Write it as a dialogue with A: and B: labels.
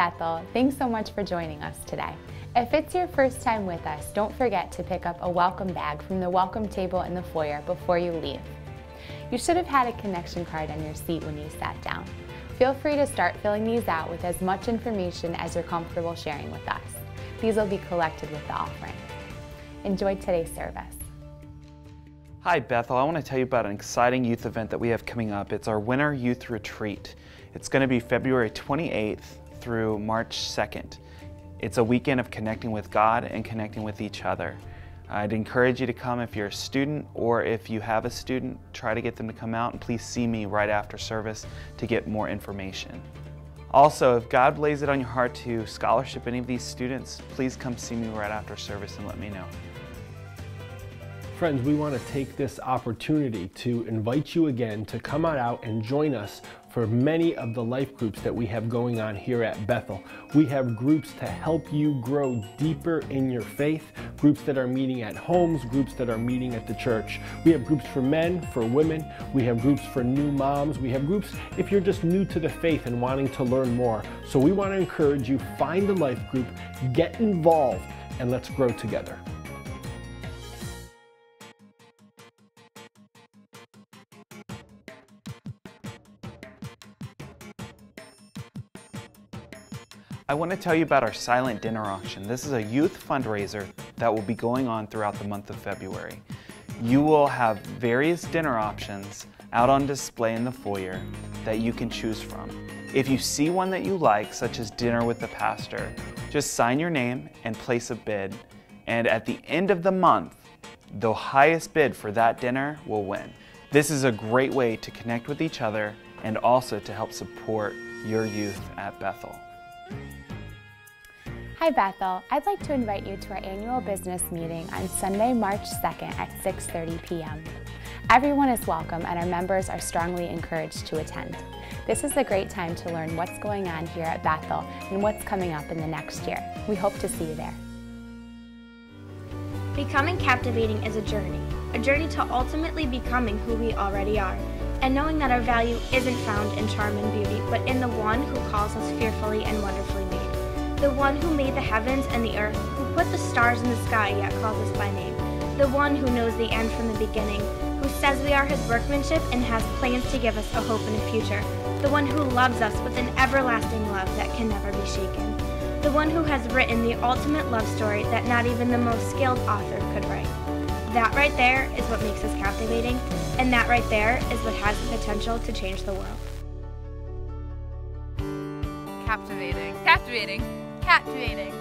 A: Bethel. Thanks so much for joining us today. If it's your first time with us, don't forget to pick up a welcome bag from the welcome table in the foyer before you leave. You should have had a connection card on your seat when you sat down. Feel free to start filling these out with as much information as you're comfortable sharing with us. These will be collected with the offering. Enjoy today's service.
B: Hi Bethel, I want to tell you about an exciting youth event that we have coming up. It's our Winter Youth Retreat. It's going to be February 28th through March 2nd. It's a weekend of connecting with God and connecting with each other. I'd encourage you to come if you're a student or if you have a student, try to get them to come out and please see me right after service to get more information. Also, if God lays it on your heart to scholarship any of these students, please come see me right after service and let me know.
C: Friends, we want to take this opportunity to invite you again to come on out and join us for many of the life groups that we have going on here at Bethel. We have groups to help you grow deeper in your faith, groups that are meeting at homes, groups that are meeting at the church. We have groups for men, for women, we have groups for new moms, we have groups if you're just new to the faith and wanting to learn more. So we want to encourage you, find a life group, get involved, and let's grow together.
B: I want to tell you about our silent dinner auction. This is a youth fundraiser that will be going on throughout the month of February. You will have various dinner options out on display in the foyer that you can choose from. If you see one that you like, such as dinner with the pastor, just sign your name and place a bid. And at the end of the month, the highest bid for that dinner will win. This is a great way to connect with each other and also to help support your youth at Bethel.
A: Hi Bethel, I'd like to invite you to our annual business meeting on Sunday, March 2nd at 6.30 p.m. Everyone is welcome and our members are strongly encouraged to attend. This is a great time to learn what's going on here at Bethel and what's coming up in the next year. We hope to see you there.
D: Becoming captivating is a journey, a journey to ultimately becoming who we already are, and knowing that our value isn't found in charm and beauty, but in the one who calls us fearfully and wonderfully made. The one who made the heavens and the earth, who put the stars in the sky yet calls us by name, the one who knows the end from the beginning, who says we are his workmanship and has plans to give us a hope and a future, the one who loves us with an everlasting love that can never be shaken, the one who has written the ultimate love story that not even the most skilled author could write. That right there is what makes us captivating, and that right there is what has the potential to change the world.
E: Captivating. Captivating captivating.